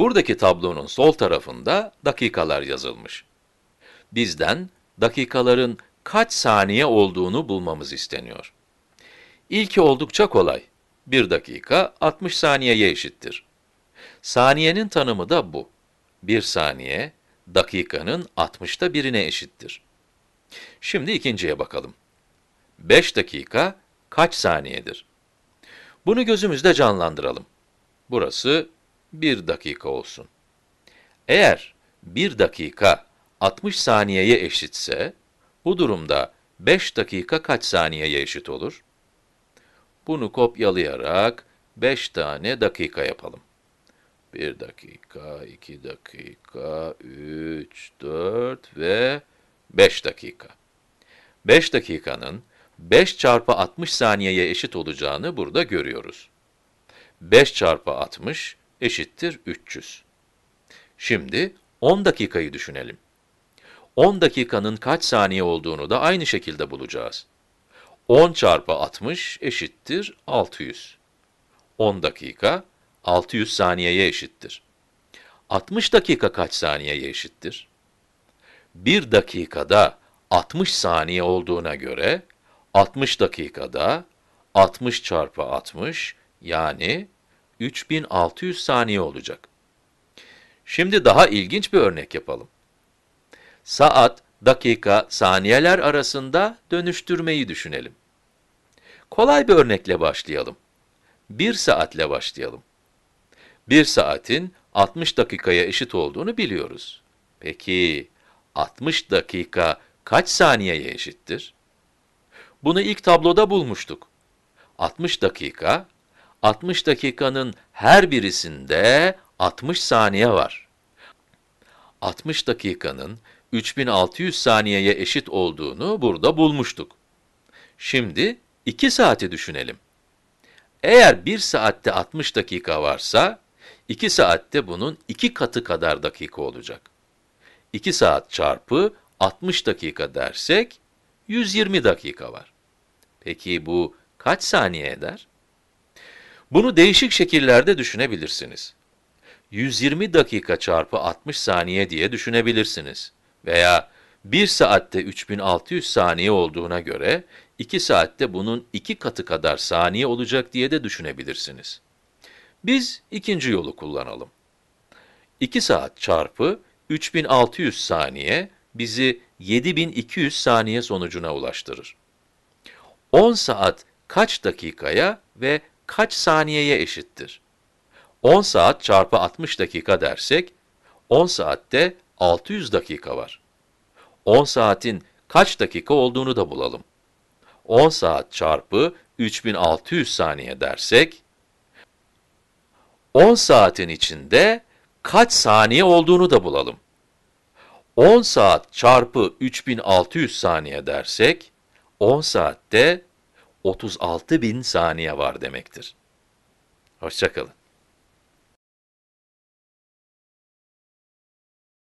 Buradaki tablonun sol tarafında dakikalar yazılmış. Bizden dakikaların kaç saniye olduğunu bulmamız isteniyor. İlki oldukça kolay. 1 dakika 60 saniyeye eşittir. Saniyenin tanımı da bu. 1 saniye, dakikanın 60'ta birine eşittir. Şimdi ikinciye bakalım. 5 dakika kaç saniyedir? Bunu gözümüzde canlandıralım. Burası 1 dakika olsun. Eğer 1 dakika 60 saniyeye eşitse, bu durumda 5 dakika kaç saniyeye eşit olur? Bunu kopyalayarak 5 tane dakika yapalım. 1 dakika, 2 dakika, 3, 4 ve 5 dakika. 5 dakikanın 5 çarpı 60 saniyeye eşit olacağını burada görüyoruz. 5 çarpı 60 eşittir 300. Şimdi 10 dakikayı düşünelim. 10 dakikanın kaç saniye olduğunu da aynı şekilde bulacağız. 10 çarpı 60 eşittir 600. 10 dakika 600 saniyeye eşittir. 60 dakika kaç saniyeye eşittir? 1 dakikada 60 saniye olduğuna göre 60 dakikada 60 çarpı 60 yani 3600 saniye olacak. Şimdi daha ilginç bir örnek yapalım. Saat, dakika, saniyeler arasında dönüştürmeyi düşünelim. Kolay bir örnekle başlayalım. 1 saatle başlayalım. 1 saatin 60 dakikaya eşit olduğunu biliyoruz. Peki 60 dakika kaç saniyeye eşittir? Bunu ilk tabloda bulmuştuk. 60 dakika, 60 dakikanın her birisinde 60 saniye var. 60 dakikanın 3600 saniyeye eşit olduğunu burada bulmuştuk. Şimdi 2 saati düşünelim. Eğer 1 saatte 60 dakika varsa, 2 saatte bunun 2 katı kadar dakika olacak. 2 saat çarpı 60 dakika dersek, 120 dakika var. Peki bu kaç saniye eder? Bunu değişik şekillerde düşünebilirsiniz. 120 dakika çarpı 60 saniye diye düşünebilirsiniz. Veya 1 saatte 3600 saniye olduğuna göre, 2 saatte bunun 2 katı kadar saniye olacak diye de düşünebilirsiniz. Biz ikinci yolu kullanalım. 2 saat çarpı 3600 saniye bizi 7200 saniye sonucuna ulaştırır. 10 saat kaç dakikaya ve kaç saniyeye eşittir? 10 saat çarpı 60 dakika dersek, 10 saatte 600 dakika var. 10 saatin kaç dakika olduğunu da bulalım. 10 saat çarpı 3600 saniye dersek, 10 saatin içinde kaç saniye olduğunu da bulalım. 10 saat çarpı 3600 saniye dersek, 10 saatte 36.000 saniye var demektir. Hoşçakalın.